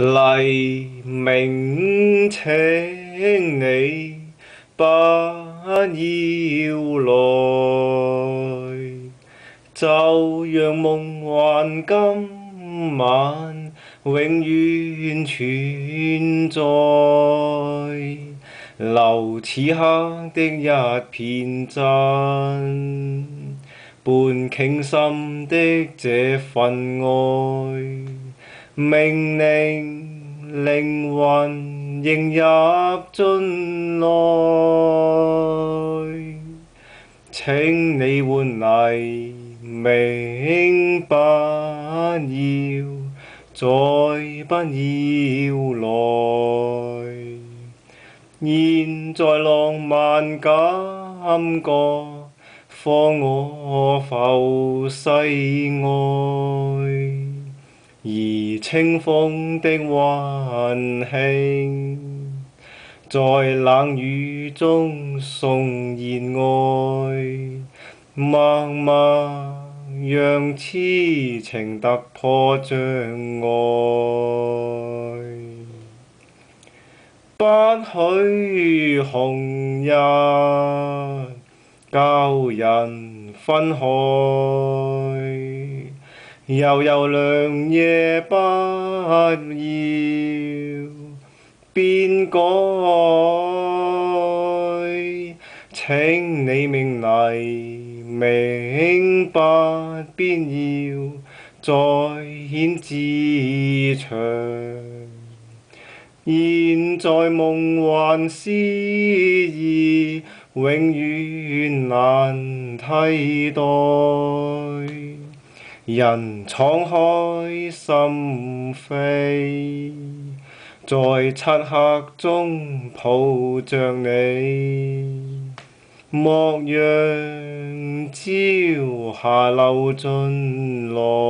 黎明，请你不要来，就让梦幻今晚永远存在，留此刻的一片真，伴倾心的这份爱。明令灵魂迎入进内，请你换嚟明，不要再不要来。现在浪漫感觉，放我浮世外，而。清风的温馨，在冷雨中送热爱，默默让痴情突破障碍，不许红日教人分开。悠悠良夜，不要变改，请你命来明白，必要再显自长。现在梦幻诗意，永远难替代。人敞开心扉，在漆黑中抱着你，莫让朝霞流进来。